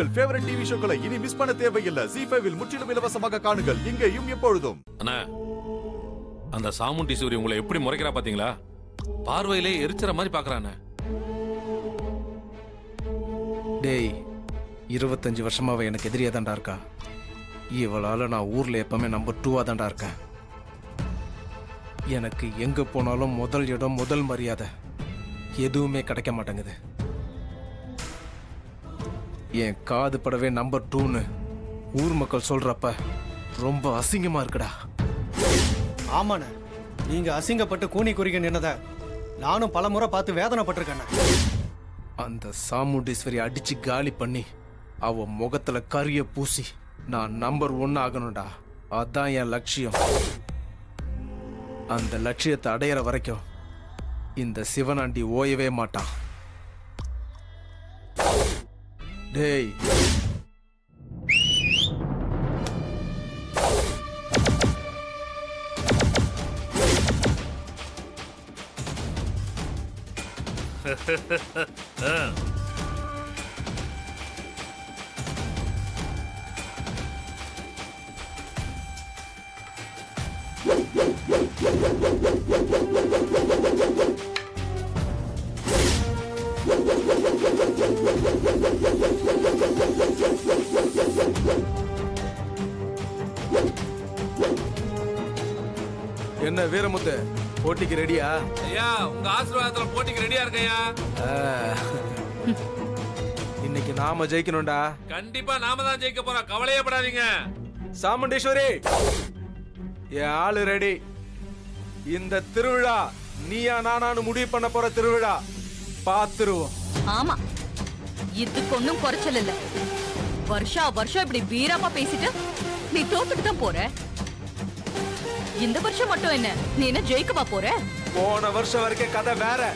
உங்கள் favourite TV ஷோக்களை இனி miss பண்ண தேவையில்லை. ஜி ஃபைவில் முற்றிலும் இலவசமாக காணுங்கள். இங்கேயும் எப்பொழுதும். அண்ணா அந்த சாமுண்டீஸ்வரி உங்களை எப்படி முறைக்கிறா பாத்தீங்களா? பார்வையிலே எரிச்சற மாதிரி பாக்குறானே டேய் இருபத்தஞ்சு வருஷமா அவ எனக்கு எதிரியா தான்டா இருக்கா? இவளால நான் ஊர்ல எப்பவுமே நம்பர் டூவா தான்டா இருக்கேன். எனக்கு எங்க போனாலும் முதல் இடம் முதல் மரியாதை. எதுவுமே கிடைக்க மாட்டேங்குது. என் காது படவே நம்பர் டூன்னு ஊர் மக்கள் சொல்றப்ப ரொம்ப அசிங்கமா இருக்குடா. ஆமாண்ணே. நீங்க அசிங்கப்பட்டு கூனி குறிக்க நின்னத நானும் பல முறை பார்த்து வேதனைப்பட்டிருக்கேண்ணே. அந்த சாமுண்டீஸ்வரி அடிச்சு காலி பண்ணி அவ முகத்துல கரிய பூசி நான் நம்பர் ஒன் ஆகணும்டா. அதான் என் லட்சியம். அந்த லட்சியத்தை அடையிற வரைக்கும் இந்த சிவனாண்டி ஓயவே மாட்டான். đề Ha ha ha ha! என்ன வீரமுத்து? போட்டிக்கு ரெடியா ஐயா உங்க ஆசீர்வாதத்துல போட்டிக்கு ரெடியா இருக்கையா இன்னைக்கு நாம ஜெயிக்கணும்டா. கண்டிப்பா நாம தான் ஜெயிக்க போறோம். கவலையே படாதீங்க. சாமுண்டீஸ்வரி என் ஆளு ரெடி இந்த திருவிழா நீயா நானானு முடிவு பண்ண போற திருவிழா பாத்துருவோம். ஆமா. இதுக்கு ஒண்ணும் குறைச்சல் இல்ல. வருஷா வருஷம் இப்படி வீரமா பேசிட்டு நீ தோத்துட்டு தான் போற. இந்த வருஷம் மட்டும் என்ன? நீ என்ன ஜெயிக்கவா போற? போன வருஷம் வரைக்கும் கதை வேற.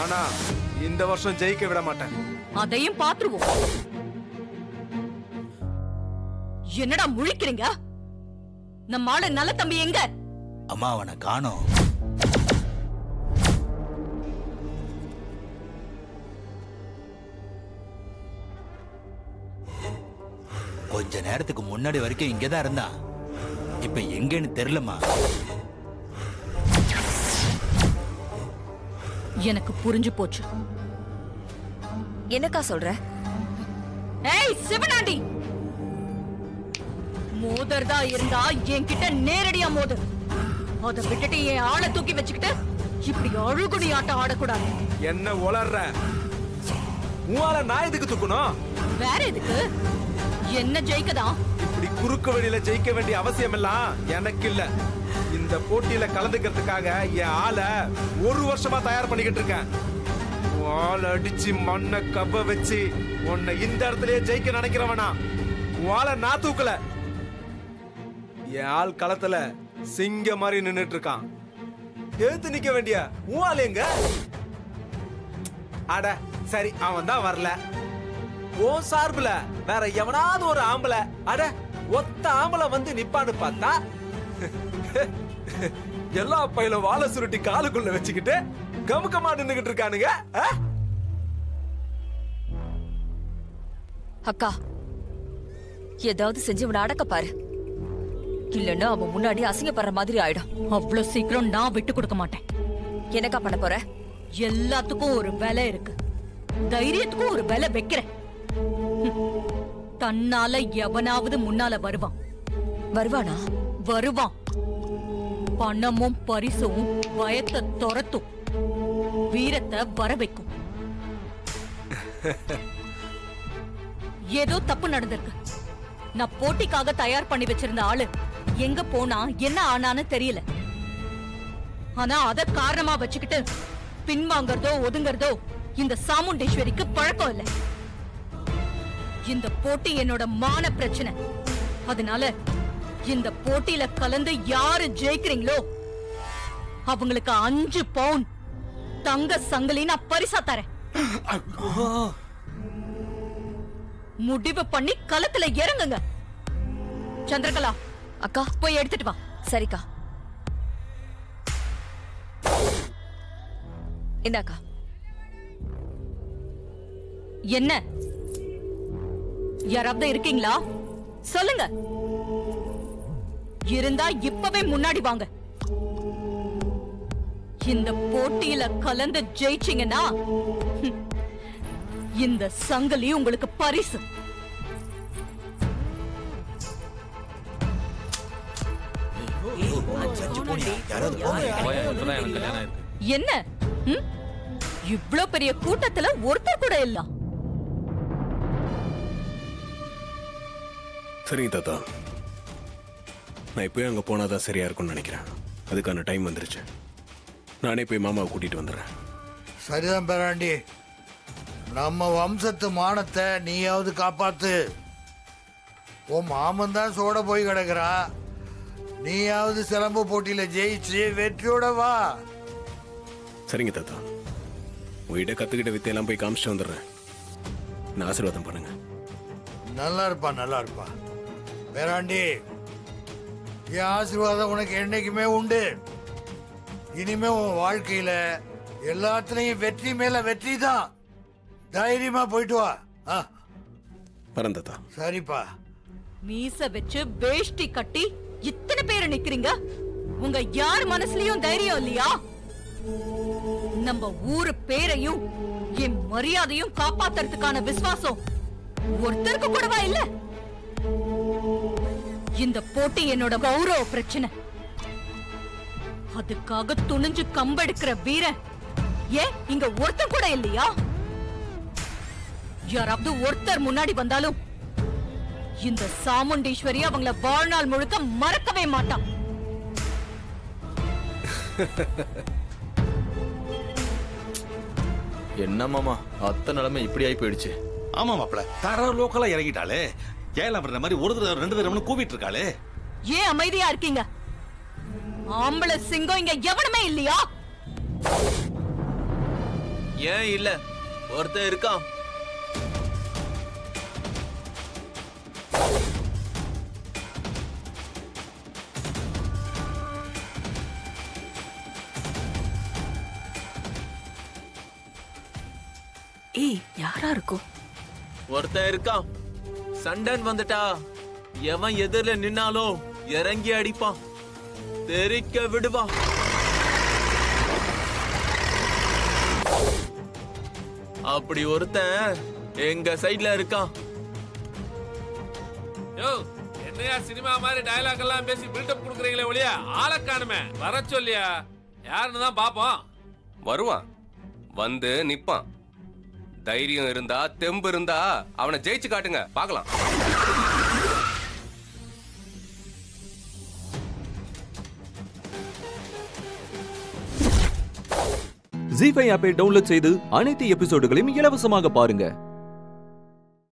ஆனா இந்த வருஷம் ஜெயிக்க விட மாட்டேன். அதையும் பாத்துருவோம் என்னடா முழிக்கிறீங்க? நம்ம ஆளு நல்ல தம்பி எங்க? அம்மா அவனை காணோம். கொஞ்ச நேரத்துக்கு முன்னாடி வரைக்கும் இங்கதான் இருந்தான். இப்ப எங்கன்னு தெரியலம்மா எனக்கு புரிஞ்சு போச்சு. என்னக்கா சொல்ற? ஏய் சிவனாண்டி! மோதர்தா இருந்தா என்கிட்ட நேரடியா மோது. அத விட்டுட்டு என் ஆளை தூக்கி வச்சுக்கிட்டு இப்படி அழுகுடி ஆட்டம் ஆடக்கூடாது. என்ன உளர்ற? உன்னால நான் எதுக்கு தூக்கணும்? வேற எதுக்கு? என்ன ஜெயிக்கதா? இப்படி குறுக்கு வழியில ஜெயிக்க வேண்டிய அவசியம் எல்லாம் எனக்கு இல்ல இந்த போட்டியில கலந்துக்கிறதுக்காக என் ஆளை ஒரு வருஷமா தயார் பண்ணிக்கிட்டு இருக்கேன். உன் அடிச்சு மண்ணை கப்ப வச்சு உன்னை இந்த இடத்துலயே ஜெயிக்க நினைக்கிறவனா? வாழை நான் தூக்கல. என் ஆள் களத்துல சிங்க மாதிரி நின்னுட்டு இருக்கான். எழுத்து நிக்க வேண்டிய உன் ஆள் எங்க? அட சரி அவன் தான் வரல. உன் சார்புல வேற எவனாவது ஒரு ஆம்பளை அட ஒத்த ஆம்பளை வந்து நிப்பான்னு பார்த்தா எல்லா பையிலும் வாழை சுருட்டி காலுக்குள்ள வச்சுக்கிட்டு கமுக்கமா நின்னுகிட்டு இருக்கானுங்க ஆ? அக்கா ஏதாவது செஞ்சு இவனை அடக்க பாரு. இல்லன்னா அவன் முன்னாடி அசிங்கப்படுற மாதிரி ஆயிடும். அவ்வளவு சீக்கிரம் நான் விட்டு கொடுக்க மாட்டேன். என்னக்கா பண்ண போற? எல்லாத்துக்கும் ஒரு விலை இருக்கு. தைரியத்துக்கும் ஒரு விலை வைக்கிறேன். தன்னால எவனாவது முன்னால வருவான். வருவானா? வருவான். பணமும் பரிசும் பயத்தை துரத்தும். வீரத்தை வர வைக்கும் ஏதோ தப்பு நடந்திருக்கு. நான் போட்டிக்காக தயார் பண்ணி வச்சிருந்த ஆளு எங்க போனா என்ன ஆனான்னு தெரியல. ஆனா அத காரணமா வச்சுக்கிட்டு பின்வாங்கறதோ ஒதுங்கறதோ இந்த சாமுண்டேஸ்வரிக்கு பழக்கம் இல்ல. இந்த போட்டி என்னோட மான பிரச்சனை. அதனால இந்த போட்டியில கலந்து யாரு ஜெயிக்கிறீங்களோ அவங்களுக்கு அஞ்சு பவுன் தங்க சங்கிலி நான் பரிசா தரேன். முடிவு பண்ணி களத்துல இறங்குங்க. சந்திரகலா அக்கா. போய் எடுத்துட்டு வா. சரிக்கா. இந்தாக்கா. என்ன? யாராவது இருக்கீங்களா? சொல்லுங்க. இருந்தா இப்பவே முன்னாடி வாங்க. இந்த போட்டியில கலந்து ஜெயிச்சீங்கன்னா இந்த சங்கிலி உங்களுக்கு பரிசு. என்ன? இவ்ளோ பெரிய கூட்டத்துல ஒருத்தர் கூட இல்ல. சரிங்க தாத்தா. நான் இப்போயும் அங்கே போனால் தான் சரியாக இருக்கும்னு நினைக்கிறேன். அதுக்கான டைம் வந்துருச்சு. நானே போய் மாமாவை கூட்டிகிட்டு வந்துடுறேன். சரிதான் பேராண்டி. நம்ம வம்சத்து மானத்தை நீயாவது காப்பாத்து. உன் மாமன் தான் சோட போய் கிடக்குறா. நீயாவது சிலம்பு போட்டியில ஜெயிச்சு வெற்றியோட வா. சரிங்க தாத்தா. உங்ககிட்ட கற்றுக்கிட்ட வித்தையெல்லாம் போய் காமிச்சிட்டு வந்துடுறேன். நான் ஆசீர்வாதம் பண்ணுங்க. நல்லா இருப்பா நல்லா இருப்பா. பேராண்டி என் ஆசீர்வாதம் உனக்கு என்னைக்குமே உண்டு. இனிமே உன் வாழ்க்கையில எல்லாத்துலயும் வெற்றி மேல வெற்றி தான். தைரியமா போயிட்டு வா. தாத்தா சரிப்பா. மீச வச்சு வேஷ்டி கட்டி இத்தனை பேர் நிக்கிறீங்க? உங்க யார் மனசுலயும் தைரியம் இல்லையா? நம்ம ஊரு பேரையும் என் மரியாதையும் காப்பாத்துறதுக்கான விசுவாசம் ஒருத்தருக்கு கூடவா இல்ல? இந்த போட்டி என்னோட கௌரவ பிரச்சனை. அதுக்காக துணிஞ்சு கம்பெடுக்கிற வீரன். ஏன்? இங்க ஒருத்தன் கூட இல்லையா? யாராவது ஒருத்தர் முன்னாடி வந்தாலும் இந்த சாமுண்டீஸ்வரி அவங்கள வாழ்நாள் முழுக்க மறக்கவே மாட்டான். என்ன மாமா? அத்தை நிலைமை இப்படி ஆகி போயிடுச்சு. ஆமா மாப்பிள தர லோக்கலா இறங்கிட்டாளே. ஏன் வர்ற மாதிரி ஒரு தடவை ரெண்டு தடவை கூவிட்டு இருக்காளே. ஏன் அமைதியா இருக்கீங்க? ஆம்பளை சிங்கம் இங்க எவனுமே இல்லையா? ஏன் இல்ல? ஒருத்தன் இருக்கான். ஏய் யாரா இருக்கும்? ஒருத்தன் இருக்கான். சண்டன் வந்துட்டா. எவன் எதிரில நின்னாலும் இறங்கி அடிப்பான். தெரிக்க விடுவான் அப்படி ஒருத்தன் எங்க சைடுல இருக்கான். யோ என்னையா சினிமா மாதிரி டயலாக் எல்லாம் பேசி பில்டப் கொடுக்குறீங்களே ஒழியா? ஆளை காணுமே. வர சொல்லியா? யாருன்னு தான் பாப்போம் வருவான். வந்து நிப்பான். தைரியம் இருந்தா தெம்பு இருந்தா அவனை ஜெயிச்சு காட்டுங்க. பார்க்கலாம். ஜி ஃபைவ் ஆப்பை டவுன்லோட் செய்து அனைத்து எபிசோடுகளையும் இலவசமாக பாருங்க.